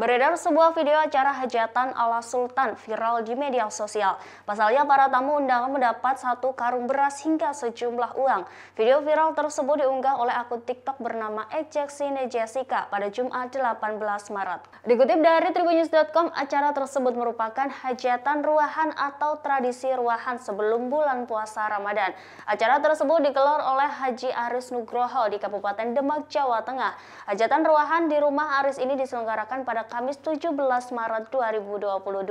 Beredar sebuah video acara hajatan ala Sultan viral di media sosial. Pasalnya para tamu undangan mendapat satu karung beras hingga sejumlah uang. Video viral tersebut diunggah oleh akun TikTok bernama Ejexine Jessica pada Jumat 18 Maret. Dikutip dari tribunnews.com, acara tersebut merupakan hajatan ruahan atau tradisi ruahan sebelum bulan puasa Ramadan. Acara tersebut digelar oleh Haji Aris Nugroho di Kabupaten Demak, Jawa Tengah. Hajatan ruahan di rumah Aris ini diselenggarakan pada Kamis 17 Maret 2022.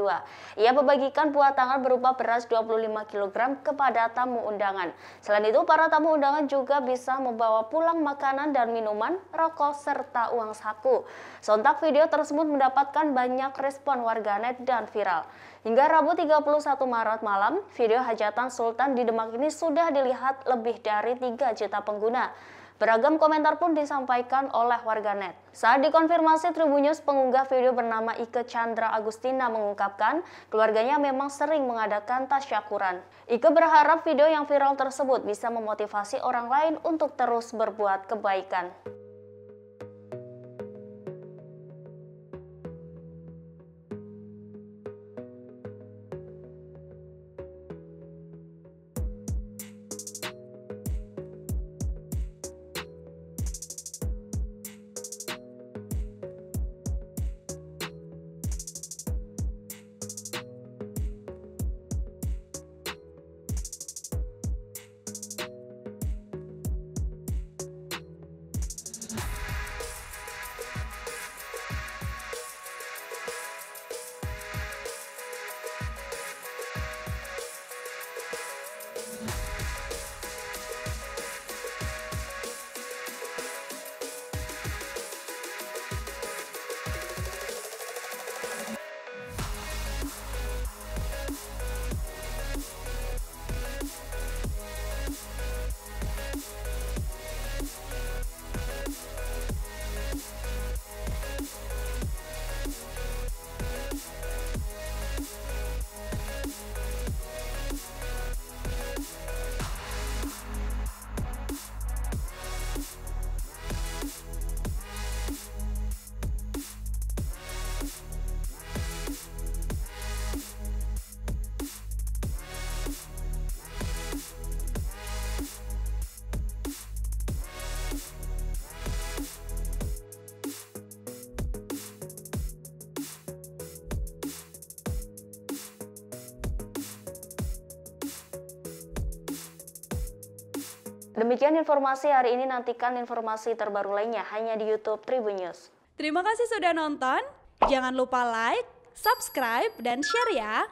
Ia membagikan buah tangan berupa beras 25 kg kepada tamu undangan. Selain itu, para tamu undangan juga bisa membawa pulang makanan dan minuman, rokok, serta uang saku. Sontak video tersebut mendapatkan banyak respon warganet dan viral. Hingga Rabu 31 Maret malam, video hajatan Sultan di Demak ini sudah dilihat lebih dari 3 juta pengguna. Beragam komentar pun disampaikan oleh warganet. Saat dikonfirmasi Tribunnews, pengunggah video bernama Ike Chandra Agustina mengungkapkan keluarganya memang sering mengadakan tasyakuran. Ike berharap video yang viral tersebut bisa memotivasi orang lain untuk terus berbuat kebaikan. Demikian informasi hari ini, nantikan informasi terbaru lainnya hanya di Youtube Tribun News. Terima kasih sudah nonton, jangan lupa like, subscribe, dan share ya!